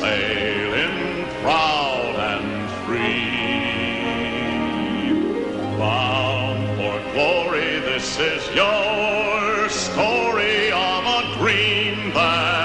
sailing proud and free. Bound for glory, this is your story of a dream that.